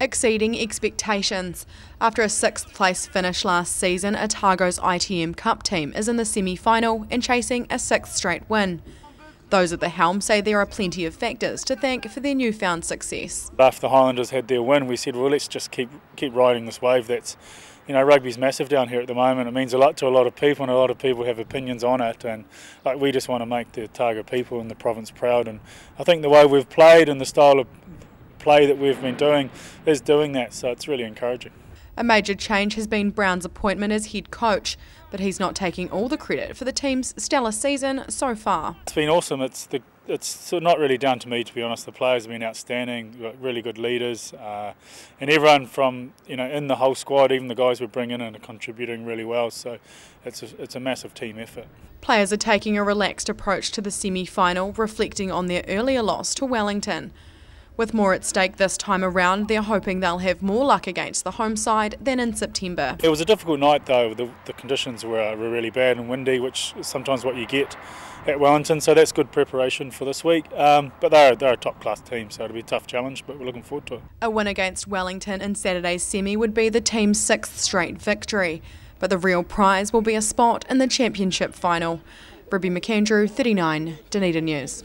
exceeding expectations. After a sixth place finish last season, Otago's ITM Cup team is in the semi final and chasing a sixth straight win. Those at the helm say there are plenty of factors to thank for their newfound success. After the Highlanders had their win, we said, well, let's just keep keep riding this wave. That's, you know, rugby's massive down here at the moment. It means a lot to a lot of people, and a lot of people have opinions on it. And like, we just want to make the Otago people and the province proud. And I think the way we've played and the style of play that we've been doing is doing that. So it's really encouraging. A major change has been Brown's appointment as head coach, but he's not taking all the credit for the team's stellar season so far. It's been awesome. It's the it's not really down to me to be honest. The players have been outstanding, really good leaders, uh, and everyone from you know in the whole squad, even the guys we're bringing in, are contributing really well. So it's a, it's a massive team effort. Players are taking a relaxed approach to the semi-final, reflecting on their earlier loss to Wellington. With more at stake this time around, they're hoping they'll have more luck against the home side than in September. It was a difficult night though, the, the conditions were, were really bad and windy, which is sometimes what you get at Wellington, so that's good preparation for this week. Um, but they're, they're a top class team, so it'll be a tough challenge, but we're looking forward to it. A win against Wellington in Saturday's semi would be the team's sixth straight victory, but the real prize will be a spot in the championship final. Ruby McAndrew, 39, Dunedin News.